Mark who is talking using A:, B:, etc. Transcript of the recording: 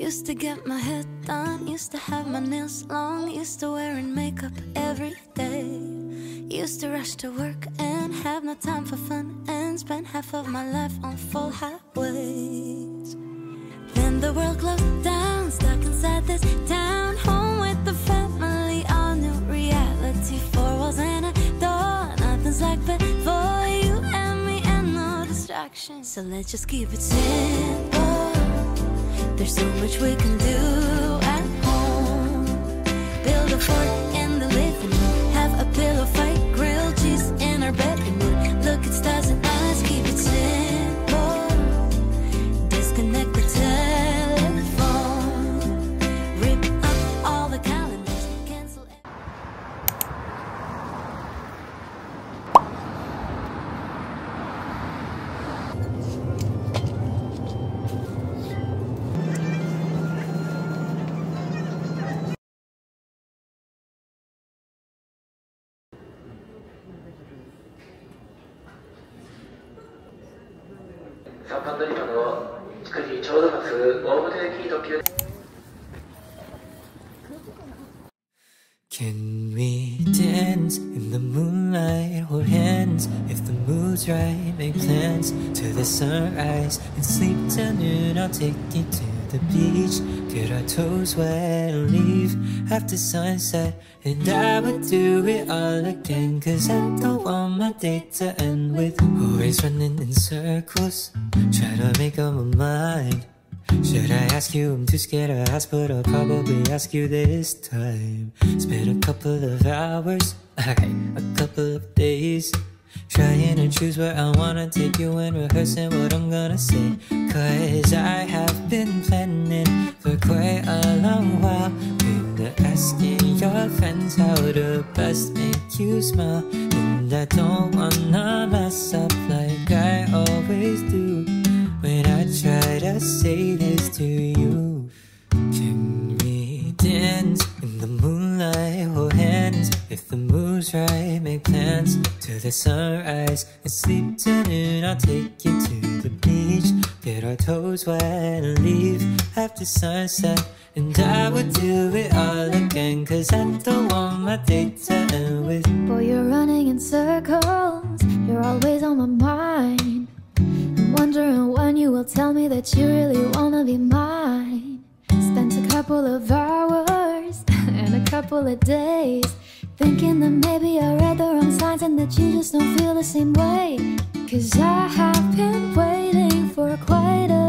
A: Used to get my hair done, used to have my nails long, used to wearing makeup every day. Used to rush to work and have no time for fun, and spend half of my life on full highways. Then the world closed down, stuck inside this town, home with the family, all new reality. Four walls and a door, nothing's like before you and me, and no distractions. So let's just keep it simple. There's so much we can do at home. Build a fort
B: Cancel.3番乗り場の築地ちょうど松大本駅特急
C: Can we dance in the moonlight? Hold hands if the mood's right. Make plans to the sunrise and sleep till noon. I'll take you to the beach, get our toes wet, and leave after sunset. And I would do it all again, cause I don't want my day to end with always running in circles, trying to make up my mind. Should I ask you? I'm too scared to ask, but I'll probably ask you this time. Spent a couple of hours, alright, a couple of days. Trying to choose where I wanna take you and rehearsing what I'm gonna say. Cause I have been planning for quite a long while. Been asking your friends how to best make you smile. And I don't wanna mess up like I always do. When I try to say this to you, can we dance in the moonlight? Hold hands if the mood's right. Make plans to the sunrise and sleep till noon. I'll take you to the beach, get our toes wet, and leave after sunset. And I would do it all again, cause I don't want my day to end with
A: Boy, you're running in circles. You're always on my mind. I'm wondering when you will tell me that you really wanna be mine. Spent a couple of hours and a couple of days thinking that maybe I read the wrong signs and that you just don't feel the same way. Cause I have been waiting for quite a